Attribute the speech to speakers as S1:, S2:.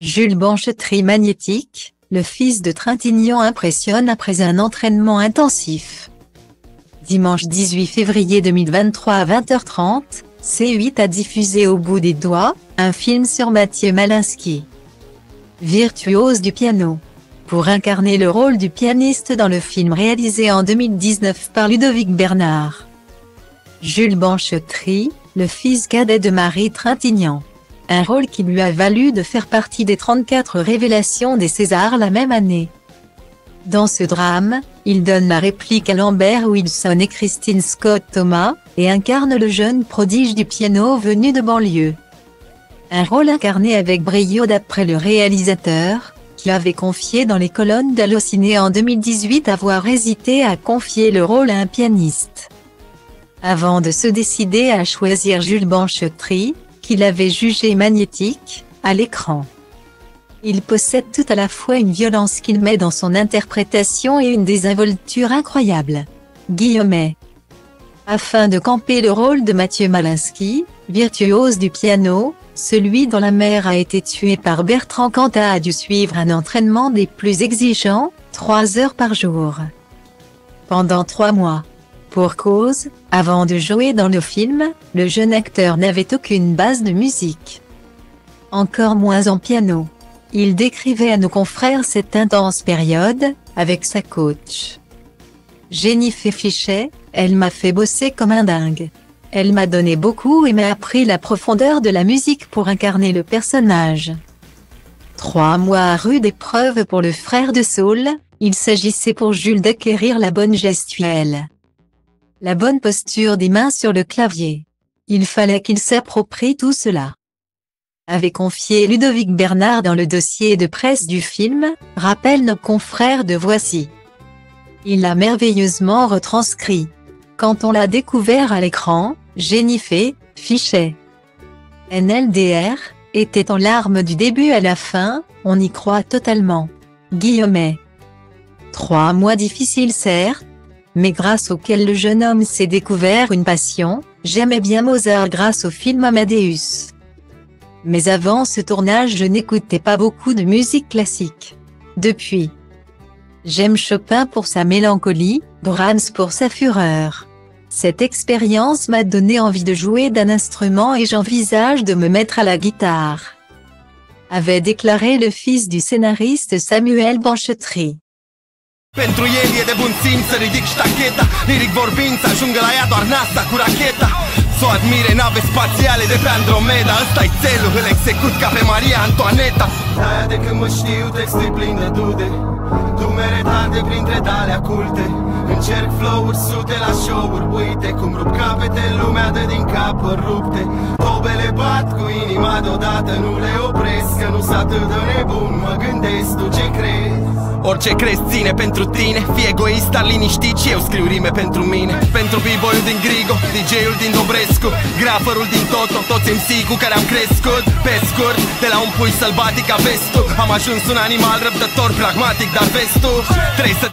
S1: Jules Banchetry magnétique, le fils de Trintignant impressionne après un entraînement intensif. Dimanche 18 février 2023 à 20h30, C8 a diffusé Au bout des doigts, un film sur Mathieu Malinsky. Virtuose du piano. Pour incarner le rôle du pianiste dans le film réalisé en 2019 par Ludovic Bernard. Jules Banchetry, le fils cadet de Marie Trintignant un rôle qui lui a valu de faire partie des 34 révélations des Césars la même année. Dans ce drame, il donne la réplique à Lambert Wilson et Christine Scott Thomas, et incarne le jeune prodige du piano venu de banlieue. Un rôle incarné avec brio d'après le réalisateur, qui avait confié dans les colonnes d'Allociné en 2018 avoir hésité à confier le rôle à un pianiste. Avant de se décider à choisir Jules Banchetry, qu'il avait jugé magnétique, à l'écran. Il possède tout à la fois une violence qu'il met dans son interprétation et une désinvolture incroyable. Guillaumet. Afin de camper le rôle de Mathieu Malinsky, virtuose du piano, celui dont la mère a été tuée par Bertrand Cantat a dû suivre un entraînement des plus exigeants, 3 heures par jour. Pendant trois mois. Pour cause, avant de jouer dans le film, le jeune acteur n'avait aucune base de musique. Encore moins en piano. Il décrivait à nos confrères cette intense période, avec sa coach. Jennifer Fichet, elle m'a fait bosser comme un dingue. Elle m'a donné beaucoup et m'a appris la profondeur de la musique pour incarner le personnage. Trois mois à rude épreuve pour le frère de Saul, il s'agissait pour Jules d'acquérir la bonne gestuelle la bonne posture des mains sur le clavier. Il fallait qu'il s'approprie tout cela. Avait confié Ludovic Bernard dans le dossier de presse du film, rappelle nos confrères de Voici. Il l'a merveilleusement retranscrit. Quand on l'a découvert à l'écran, Jennifer, Fichet. NLDR, était en larmes du début à la fin, on y croit totalement. Guillaumet. Trois mois difficiles certes, mais grâce auquel le jeune homme s'est découvert une passion, j'aimais bien Mozart grâce au film Amadeus. Mais avant ce tournage je n'écoutais pas beaucoup de musique classique. Depuis. J'aime Chopin pour sa mélancolie, Brahms pour sa fureur. Cette expérience m'a donné envie de jouer d'un instrument et j'envisage de me mettre à la guitare. Avait déclaré le fils du scénariste Samuel Banchetry.
S2: Pentru el e de bun simț să ridic ștacheta. Liric vorbind să ajungă la ea doar NASA cu racheta. Să o admire nave spațiale de pe Andromeda. Ăsta e țelul, îl execut ca pe Maria Antoaneta. Aia de când mă știu textul plin de dude. Dumere de printre tale culte. Încerc flow-uri sute la show-uri. Uite cum rup capete, lumea de din cap rupte. Tobele bat cu inima deodată Nu le opresc, că nu s atât de nebun. Mă gândesc, tu ce crezi? Orice crezi ține pentru tine. Fii egoist, dar liniștit și eu scriu rime pentru mine. Pentru b din Grigo, DJ-ul din Dobrescu Grafărul din Toto, toți MC cu care am crescut. Pe scurt, de la un pui sălbatic aveți tu Am ajuns un animal răbdător, pragmatic, dar vezi tu Trebuie să